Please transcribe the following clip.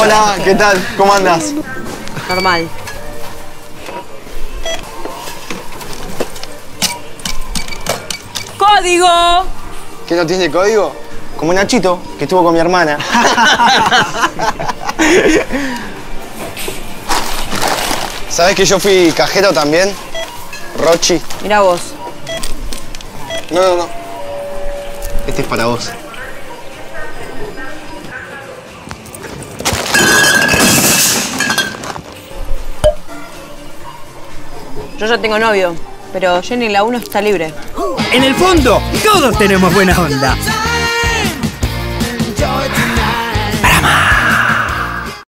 Hola, ¿qué tal? ¿Cómo andas? Normal. ¡Código! ¿Qué no tiene código? Como Nachito, que estuvo con mi hermana. ¿Sabes que yo fui cajero también? Rochi. Mira vos. No, no, no. Este es para vos. Yo ya tengo novio, pero Jenny la 1 está libre. En el fondo, todos tenemos buena onda.